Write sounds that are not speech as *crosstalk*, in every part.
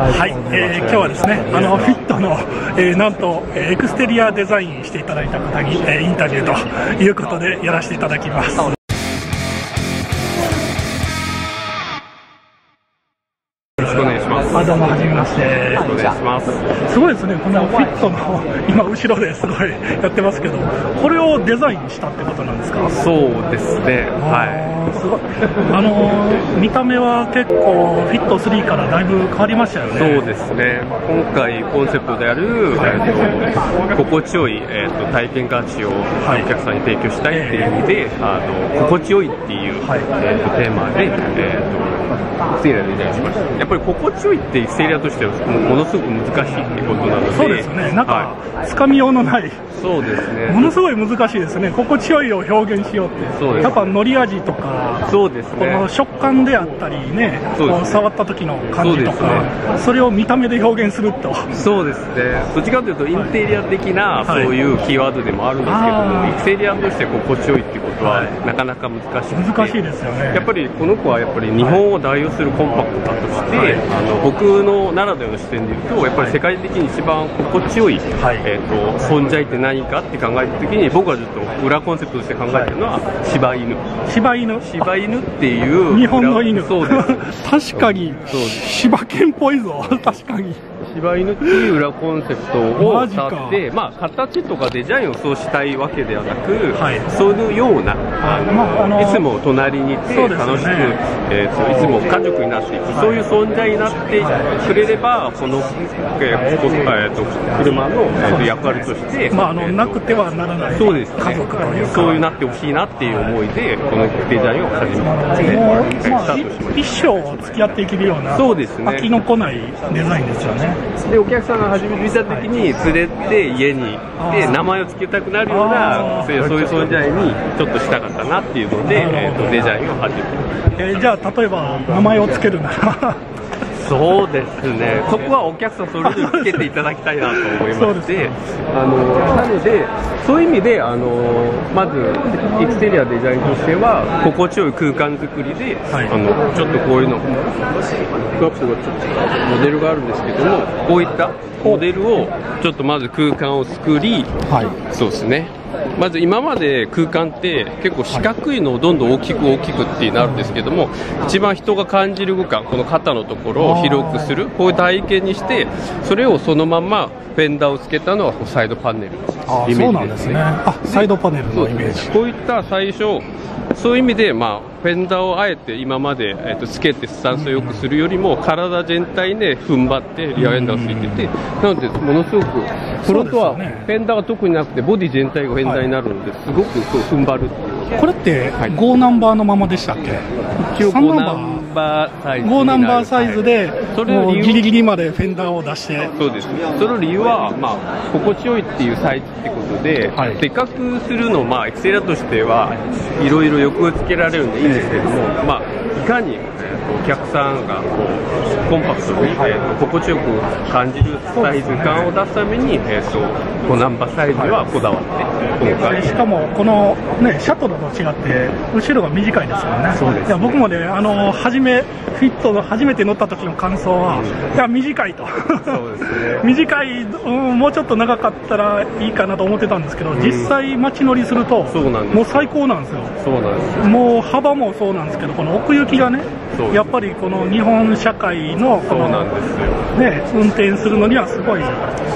はい、えー今日はですね、あのフィットの、えーなんと、エクステリアデザインしていただいた方に、えーインタビューということでやらせていただきます。あどうもはじめまして。お願いします。すごいですね、このフィットの今後ろですごいやってますけど、これをデザインしたってことなんですか？そうですね。はあーすごいあのー見た目は結構フィット3からだいぶ変わりましたよい。ね。そうですね。今回コンセプトである、えっと心地よい、えっと体験価値をはいお客さんに提供したいっていう意味で、あの心地よいっていう、はいえっとテーマで、えっとエクステリアでデザインしました。やっぱり心地よいってエクステリアとしてはものすごく難しいってことなので。そうですね、なんかは、つかみようのない、いそうですね。ものすごい難しいですね、心地よいを表現しようって、そうです。やっぱ乗り味とか、そうですね。この触感であったりね、そうですね。こう触った時の感じとか、それを見た目で表現すると、そうですね、どっちかというと、インテリア的な、はい。そういうキーワードでもあるんですけども、あー。エクセリアとして心地よいってことは、はい。なかなか難しくて。難しいですよね。やっぱりこの子はやっぱり日本を代表するコンパクトさとして、はい。あの僕のならではの視点で言うと、やっぱり世界的に一番心地よい、はい。えー、と存在って何かって考えたときに、僕はちょっと裏コンセプトとして考えてるのは、柴犬。柴犬？柴犬っていう日本の犬。そうです。*laughs* 確かに柴犬っぽいぞ。確かに。柴犬っていう裏コンセプトをマジか。使って、まあ、形とかデザインをそうしたいわけではなく、はい。そういうような、あまああのいつも隣にいて楽しく、えーといつも家族になっていく、そういう存在になってくれれば、この、えーこえーと車の、えーと役割として、まああのなくてはならない。そうです、家族というかそういうなってほしいなっていう思いで、このデザインを始めて、もうスタまあ。一生付き合っていけるようなそうですね。飽きのこないデザインですよね。でお客さんが初めて見た時に連れて家に行って名前を付けたくなるようなそういうそういう存在にちょっとしたかったなっていうので、えー、とデザインを始めた。えーじゃあ例えば名前を付けるなら。そうですね。そこはお客さんそれぞれつけていただきたいなと思いましてあのなのでそういう意味であのまずエクステリアデザインとしては心地よい空間作りで、はい。あのちょっとこういうのクラップがちょっとモデルがあるんですけどもこういったモデルをちょっとまず空間を作りはい。そうですね。まず今まで空間って結構四角いのをどんどん大きく大きくってなるんですけども一番人が感じる空間この肩のところを広くするこういう体験にしてそれをそのままフェンダーをつけたのはサイドパネルあイメそうなんですね。ージですね。あサイドパネルのイメージ。こういった最初そういう意味で、まあ、フェンダーをあえて今まで、えっとつけてスタンスを良くするよりも体全体で踏ん張ってリアフェンダーがついててなのでものすごくフロントはフェンダーが特になくてボディ全体がフェンダーになるのですごくこう踏ん張るっていう。これってはい。5ナンバーのままでしたっけ？一応3 5ナナンンバーサイズ。5ナンバーサイズで、は？いそれギリギリまでフェンダーを出して。そうです。その理由は、まあ、心地よいっていうサイズってことで、はい。でかくするの、まあ、エクセリアとしてはいろいろ欲をつけられるんでいいんですけども、まあ、いかに、えーとお客さんがこうコンパクトに、えーと心地よく感じるサイズ感を出すために、えー、と5ナンバーサイズはこだわって今回。しかもこの、ね、シャトルと違って後ろが短いですもんね。そうですいや僕もねあの初めフィットの初めて乗った時の感想は、いや短いと。そうですね。*laughs* 短い、うん、もうちょっと長かったらいいかなと思ってたんですけど、実際街乗りするとそうなんですもう最高なんですよ。そうなんですもう幅もそうなんですけどこの奥行きがねやっぱりこの日本社会のこのそうなんですよ。ね、運転するのにはすごい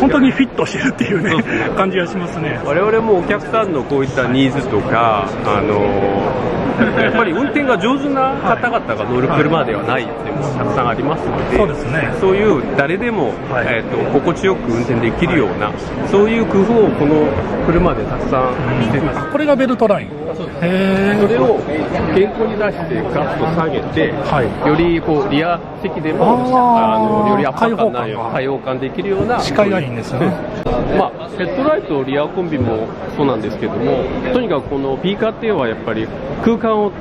本当にフィットしてるっていうね *laughs* 感じがしますね。我々もお客さんのこういったニーズとか、あのやっぱり運転が上手な方々が乗る車ではないっていうのもたくさんありますので、そうですね。そういう誰でも、はい。えー、と心地よく運転できるような、そういう工夫をこの車でたくさんしています。あこれがベルトライン。へそれを健康に出してガッと下げて、はい。よりこうリア席でもあのより圧迫感のない開放感できるような視界がいいんですね。まあ、ヘッドライト、リアコンビもそうなんですけども、とにかくこのピーカーっていうのはやっぱり空間を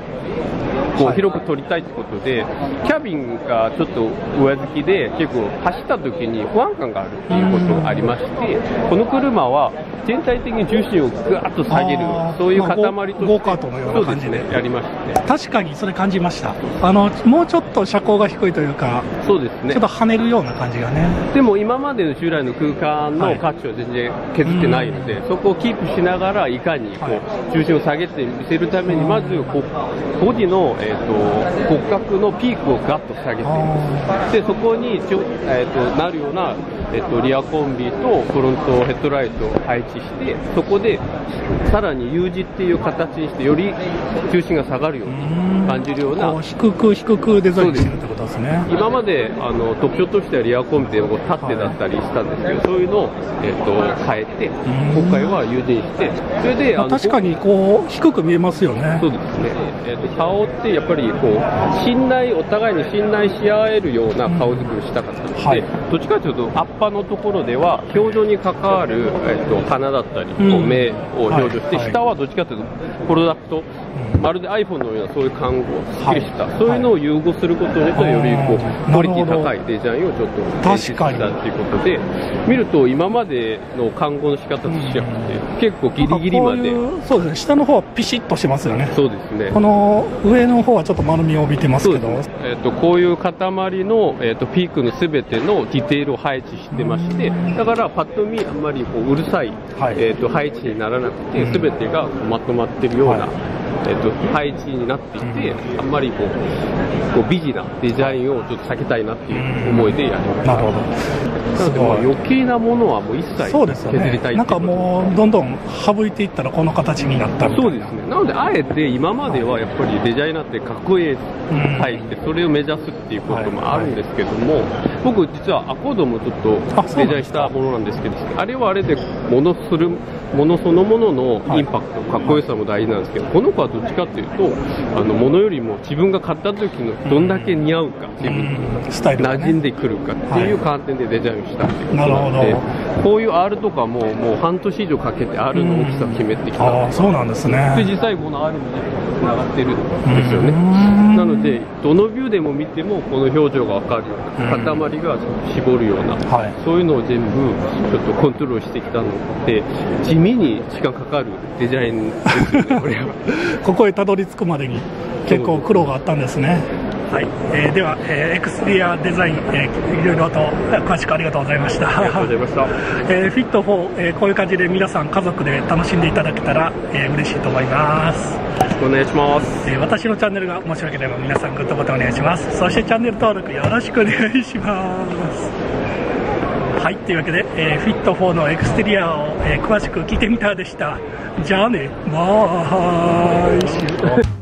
こう広く撮りたいってことで、キャビンがちょっと上付きで、結構走った時に不安感があるっていうことがありまして、この車は全体的に重心をぐわっと下げるそういう塊とまあして、ゴゴーカートのような感じで。やりまして。確かにそれ感じました。あのもうちょっと車高が低いというかそうですね。ちょっと。跳ねるような感じがね。でも今までの従来の空間の価値を全然削ってないので、そこをキープしながらいかにこはう重心を下げて見せるために、まずこうボディの、えー、と骨格のピークをガッと下げてあでそこにちょ、えー、となるような、えー、とリアコンビとフロントヘッドライトを配置してそこでさらに U 字っていう形にしてより重心が下がるように感じるような。低く低くデザインしてるってことですね。今まであの特徴としてはリアコンビで立ってだったりしたんですけど、そういうのを、えっと変えて、今回は字にして、それで、あの確かにこう低く見えますよね。そうですね、えっと顔ってやっぱりこう信頼、お互いに信頼し合えるような顔作りをしたかったので、はい。どっちかというと、アッパーのところでは、表情に関わる、えっと鼻だったり、目を表情して、はい。下はどっちかというと、プロダクト、まるで iPhone のようなそういう看護、すっきりした、そういうのを融合することによりこうクオリティ高いデザインをちょっと確かに。演出したっていうことで、見ると今までの看護の仕方と違って、結構ギリギリまで、こういうそうですね。下の方はピシッとしてますよね。そうですね。この上の方はちょっと丸みを帯びてますけど。ねえー、とこういう塊の、えー、とピークのすべてのディテールを配置してましてだからパッと見あんまりこううるさい、はい。えー、と配置にならなくてうん。すべてがまとまってるような、はいえー、と配置になっていて、あんまりこうこうビジなデザインをちょっと避けたいなっていう思いでやりましたなるほど。なのでまあ余計なものはもう一切そうですよ削りたいねなんかもうどんどん省いていったらこの形になったみたいな。そうですね。なので、あえて今まではやっぱりデザイナーってかっこいい絵描いて、それを目指すっていうこともあるんですけども、僕実はアコードもちょっとデザインしたものなんですけど、あれはあれでものする、ものそのもののインパクト、かっこよさも大事なんですけど、この子はどっちかっていうと、あの、ものよりも自分が買った時のどんだけ似合うか、自分にうんスタイルがね。馴染んでくるかっていう観点でデザインをしたっていうことなるほど。なんで、こういう R とかももう半年以上かけて R の大きさを決めてきた。ああそうなんですね。で実際この R につながってるんですよね。うん。なのでどのビューでも見てもこの表情が分かるようなうん塊が絞るような、はい。そういうのを全部ちょっとコントロールしてきたので地味に時間かかるデザインですよねこれは。*laughs* ここへたどり着くまでに結構苦労があったんですね。はい、えーでは、えーエクステリアデザイン、えーいろいろと詳しくありがとうございました。ありがとうございました *laughs* えーフィット4、えーこういう感じで皆さん家族で楽しんでいただけたら、えー嬉しいと思います。よろしくお願いしますえー私のチャンネルがもしよければ皆さんグッドボタンお願いします。そしてチャンネル登録よろしくお願いします。はい、というわけで、えーフィット4のエクステリアを、えー詳しく聞いてみたでした。じゃあね、まあ、来週。